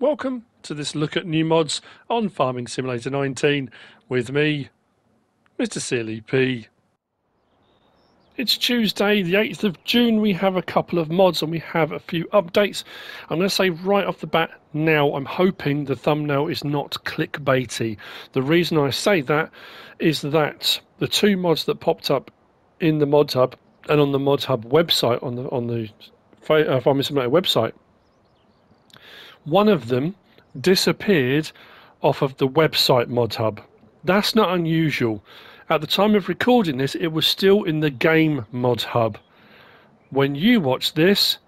Welcome to this look at new mods on Farming Simulator 19 with me, Mr. Sealy P. It's Tuesday, the 8th of June. We have a couple of mods and we have a few updates. I'm going to say right off the bat now, I'm hoping the thumbnail is not clickbaity. The reason I say that is that the two mods that popped up in the Mod Hub and on the Mod Hub website, on the on the uh, Farming Simulator website, one of them disappeared off of the website Mod Hub. That's not unusual. At the time of recording this, it was still in the game Mod Hub. When you watch this,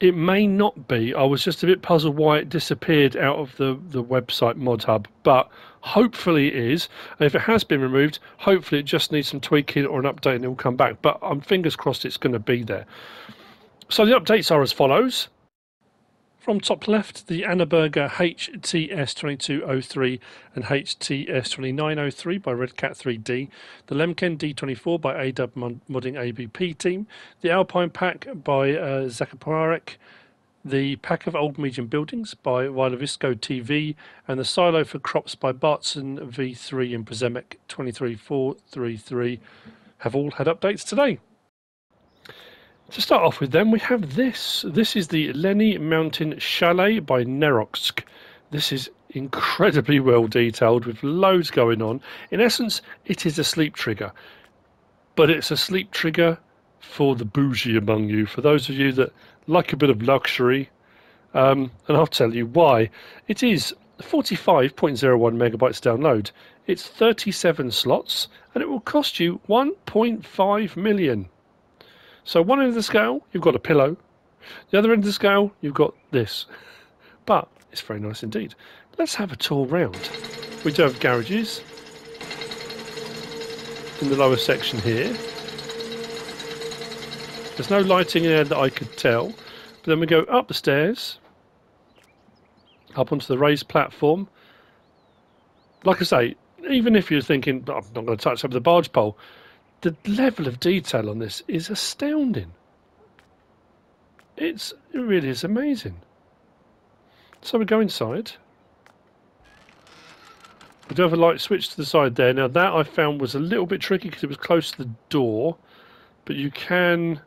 it may not be. I was just a bit puzzled why it disappeared out of the, the website Mod Hub, but hopefully it is. And if it has been removed, hopefully it just needs some tweaking or an update and it will come back. But I'm fingers crossed it's going to be there. So the updates are as follows. From top left, the Annaburger HTS2203 and HTS2903 by Redcat 3D, the Lemken D24 by AW Modding ABP team, the Alpine Pack by uh, Zakaparek, the Pack of Old Medium Buildings by Wilovisco TV, and the Silo for Crops by Bartson V3 and Prezemek 23433 have all had updates today. To start off with, then, we have this. This is the Leni Mountain Chalet by Neroxc. This is incredibly well detailed with loads going on. In essence, it is a sleep trigger, but it's a sleep trigger for the bougie among you, for those of you that like a bit of luxury. Um, and I'll tell you why. It is 45.01 megabytes download. It's 37 slots, and it will cost you 1.5 million. So one end of the scale, you've got a pillow. The other end of the scale, you've got this. But it's very nice indeed. Let's have a tour round. We do have garages in the lower section here. There's no lighting in there that I could tell. But then we go up the stairs, up onto the raised platform. Like I say, even if you're thinking, I'm not going to touch up the barge pole, the level of detail on this is astounding. It's it really is amazing. So we go inside. We do have a light switch to the side there. Now that I found was a little bit tricky because it was close to the door, but you can,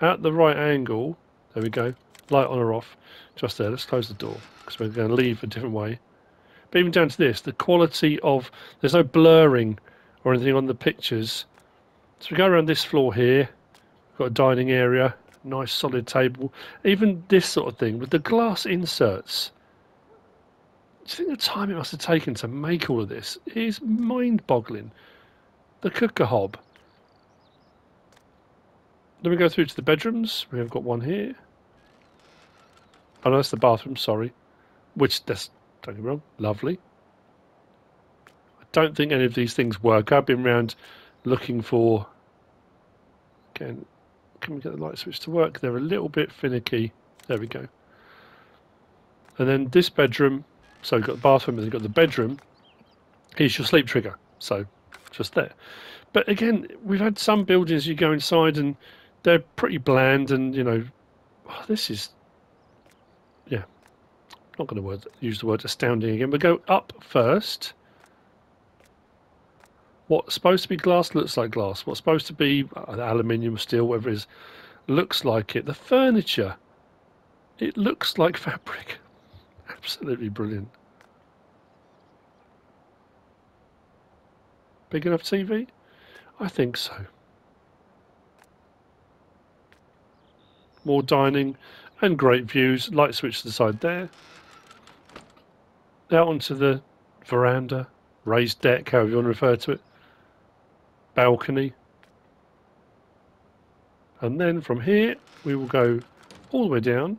at the right angle, there we go, light on or off, just there. Let's close the door because we're going to leave a different way. But even down to this, the quality of, there's no blurring or anything on the pictures so we go around this floor here. We've Got a dining area, nice solid table. Even this sort of thing with the glass inserts. Do you think the time it must have taken to make all of this is mind-boggling? The cooker hob. Then we go through to the bedrooms. We have got one here. Oh, no, that's the bathroom, sorry. Which, that's, don't get me wrong, lovely. I don't think any of these things work. I've been around looking for again can we get the light switch to work? They're a little bit finicky. There we go. And then this bedroom so we've got the bathroom and you've got the bedroom here's your sleep trigger. So just there. But again we've had some buildings you go inside and they're pretty bland and you know oh, this is yeah not going to use the word astounding again. We go up first What's supposed to be glass looks like glass. What's supposed to be uh, aluminium, steel, whatever it is, looks like it. The furniture, it looks like fabric. Absolutely brilliant. Big enough TV? I think so. More dining and great views. Light switch to the side there. Out onto the veranda, raised deck, however you want to refer to it balcony. And then from here, we will go all the way down.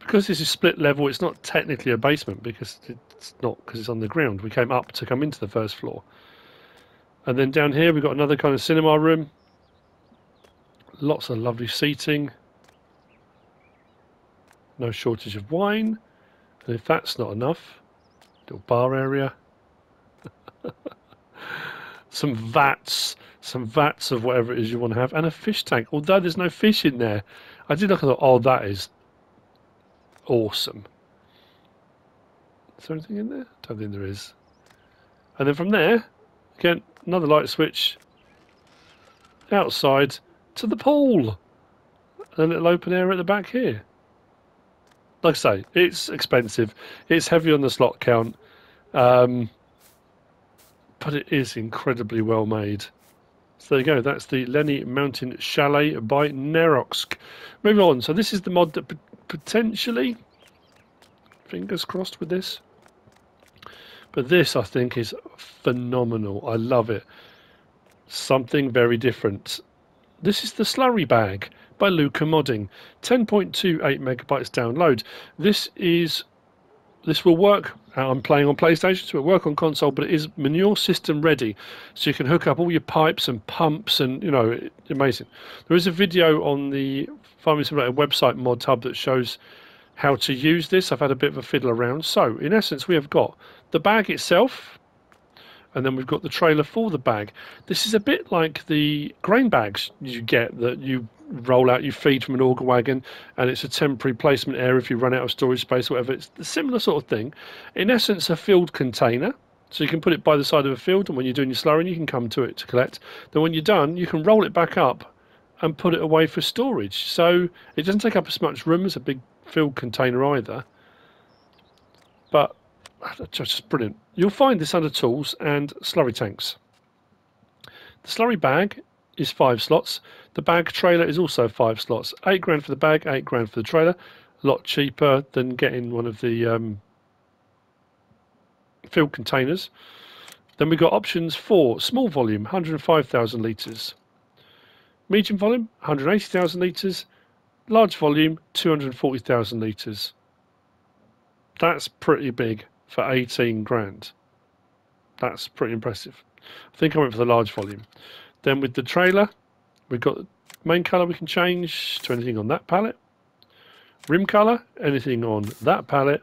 Because this is split level, it's not technically a basement because it's not because it's on the ground. We came up to come into the first floor. And then down here, we've got another kind of cinema room. Lots of lovely seating. No shortage of wine. And if that's not enough, little bar area. Some vats, some vats of whatever it is you want to have, and a fish tank. Although there's no fish in there, I did look and thought, oh, that is awesome. Is there anything in there? I Don't think there is. And then from there, again, another light switch outside to the pool. A little open area at the back here. Like I say, it's expensive. It's heavy on the slot count. Um, but it is incredibly well made. So there you go. That's the Leni Mountain Chalet by Neroxc. Moving on. So this is the mod that potentially, fingers crossed with this. But this, I think, is phenomenal. I love it. Something very different. This is the Slurry Bag by Luca Modding. 10.28 megabytes download. This is this will work. Uh, I'm playing on PlayStation, so it will work on console, but it is manure system ready, so you can hook up all your pipes and pumps, and you know, it, amazing. There is a video on the Farming Simulator website mod hub that shows how to use this. I've had a bit of a fiddle around. So, in essence, we have got the bag itself, and then we've got the trailer for the bag. This is a bit like the grain bags you get that you roll out your feed from an auger wagon and it's a temporary placement area if you run out of storage space or whatever. It's a similar sort of thing. In essence, a filled container. So you can put it by the side of a field and when you're doing your slurrying you can come to it to collect. Then when you're done you can roll it back up and put it away for storage. So it doesn't take up as much room as a big filled container either. But ah, just brilliant. You'll find this under tools and slurry tanks. The slurry bag is five slots. The bag trailer is also five slots. Eight grand for the bag, eight grand for the trailer. A lot cheaper than getting one of the um, filled containers. Then we've got options for small volume, 105,000 litres. Medium volume, 180,000 litres. Large volume, 240,000 litres. That's pretty big for 18 grand. That's pretty impressive. I think I went for the large volume. Then with the trailer, we've got main color we can change to anything on that palette. Rim color, anything on that palette.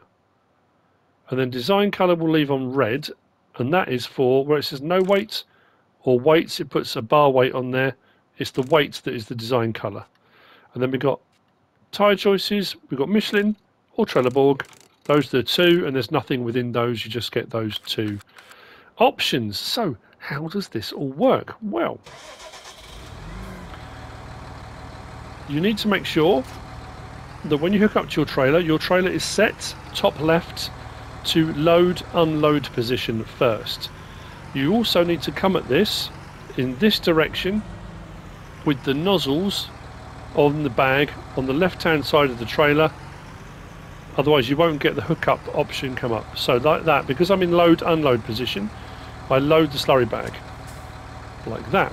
And then design color we'll leave on red. And that is for where it says no weight or weights, it puts a bar weight on there. It's the weight that is the design color. And then we've got tire choices. We've got Michelin or Trelleborg those are the two, and there's nothing within those. You just get those two options. So, how does this all work? Well, you need to make sure that when you hook up to your trailer, your trailer is set top left to load unload position first. You also need to come at this in this direction with the nozzles on the bag on the left hand side of the trailer otherwise you won't get the hookup option come up so like that because I'm in load unload position I load the slurry bag like that.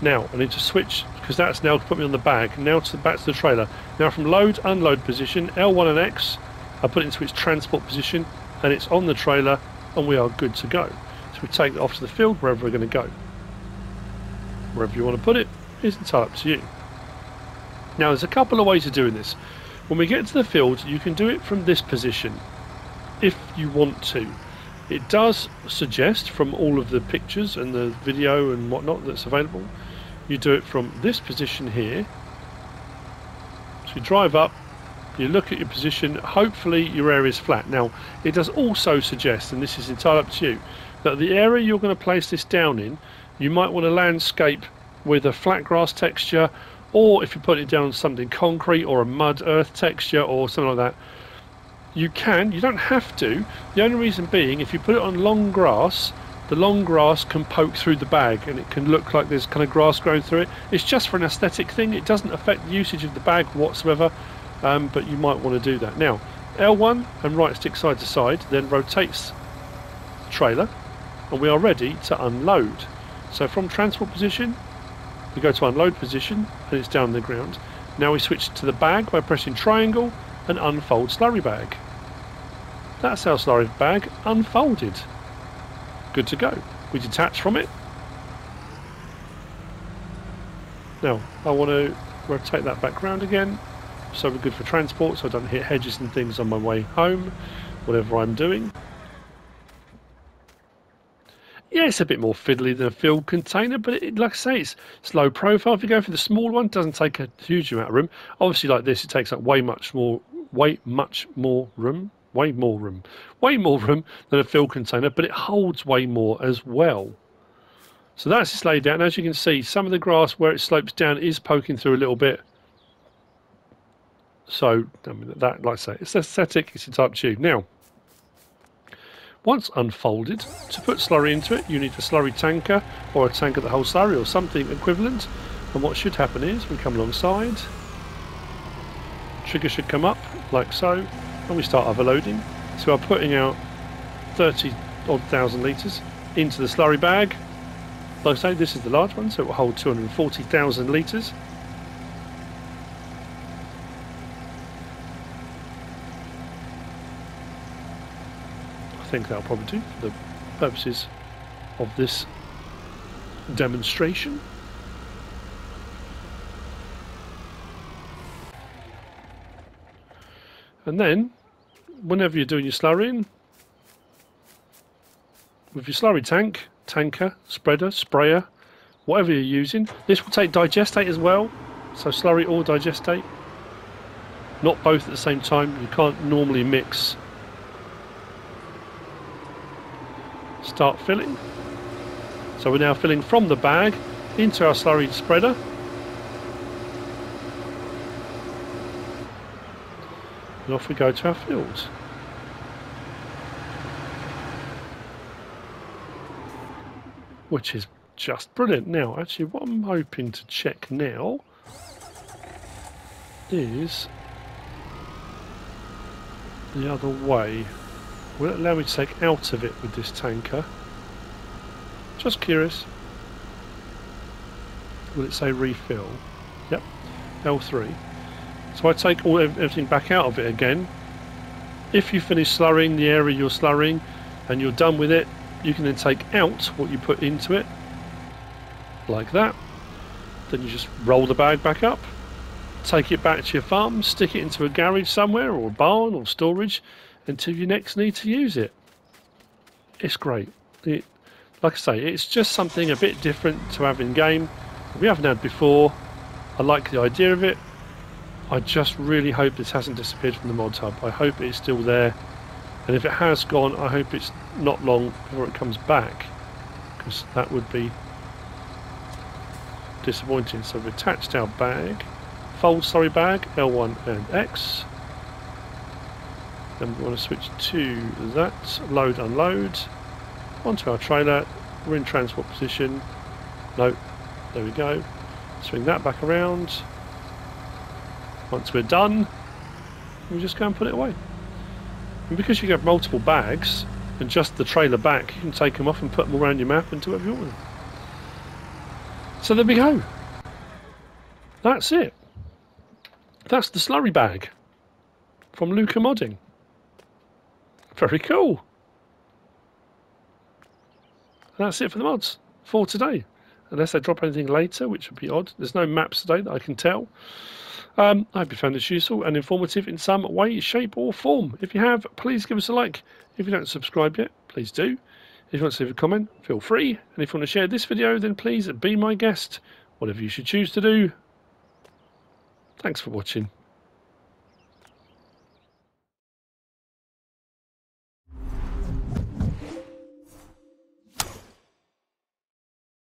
Now I need to switch because that's now put me on the bag. Now to the, back to the trailer. Now from load unload position L1 and X I put it into its transport position and it's on the trailer and we are good to go. So we take it off to the field wherever we're going to go. Wherever you want to put it is entirely up to you. Now there's a couple of ways of doing this. When we get to the field, you can do it from this position, if you want to. It does suggest from all of the pictures and the video and whatnot that's available, you do it from this position here. So you drive up, you look at your position, hopefully your area is flat. Now, it does also suggest, and this is entirely up to you, that the area you're going to place this down in, you might want to landscape with a flat grass texture or if you put it down on something concrete or a mud earth texture or something like that you can you don't have to. The only reason being if you put it on long grass the long grass can poke through the bag and it can look like there's kind of grass growing through it. It's just for an aesthetic thing. It doesn't affect the usage of the bag whatsoever um, but you might want to do that. Now L1 and right stick side to side then rotates trailer and we are ready to unload. So from transport position we go to unload position and it's down on the ground. Now we switch to the bag by pressing triangle and unfold slurry bag. That's our slurry bag unfolded. Good to go. We detach from it. Now I want to rotate that back round again so we're good for transport so I don't hit hedges and things on my way home, whatever I'm doing. Yeah, it's a bit more fiddly than a filled container, but it, like I say, it's, it's low profile. If you go for the small one, doesn't take a huge amount of room. Obviously, like this, it takes up way much more way much more room, way more room, way more room than a fill container, but it holds way more as well. So that's its laid. And as you can see, some of the grass where it slopes down is poking through a little bit. So I mean, that, like I say, it's aesthetic, it's a type tube. Now, once unfolded, to put slurry into it, you need a slurry tanker or a tanker that holds slurry or something equivalent. And what should happen is we come alongside, trigger should come up like so, and we start overloading. So we're putting out 30 odd thousand litres into the slurry bag. Like I say, this is the large one, so it will hold 240,000 litres. I think that'll probably do for the purposes of this demonstration. And then, whenever you're doing your slurrying, with your slurry tank, tanker, spreader, sprayer, whatever you're using, this will take digestate as well. So slurry or digestate. Not both at the same time. You can't normally mix. Start filling. So we're now filling from the bag into our slurry spreader. And off we go to our fields. Which is just brilliant. Now, actually, what I'm hoping to check now is the other way. Will it allow me to take out of it with this tanker? Just curious. Will it say refill? Yep, L3. So I take all everything back out of it again. If you finish slurrying the area you're slurrying and you're done with it, you can then take out what you put into it, like that. Then you just roll the bag back up, take it back to your farm, stick it into a garage somewhere or a barn or storage until you next need to use it. It's great. It, like I say, it's just something a bit different to have in game. We haven't had before. I like the idea of it. I just really hope this hasn't disappeared from the mod hub. I hope it's still there. And if it has gone, I hope it's not long before it comes back. Because that would be disappointing. So we've attached our bag. Fold slurry bag, L1 and X. Then we want to switch to that. Load, unload. Onto our trailer. We're in transport position. No, there we go. Swing that back around. Once we're done, we just go and put it away. And because you have multiple bags and just the trailer back, you can take them off and put them around your map and do whatever you want. So there we go. That's it. That's the slurry bag from Luca Modding. Very cool. That's it for the mods for today. Unless they drop anything later, which would be odd. There's no maps today that I can tell. Um, I hope you found this useful and informative in some way, shape, or form. If you have, please give us a like. If you don't subscribe yet, please do. If you want to leave a comment, feel free. And if you want to share this video, then please be my guest. Whatever you should choose to do. Thanks for watching.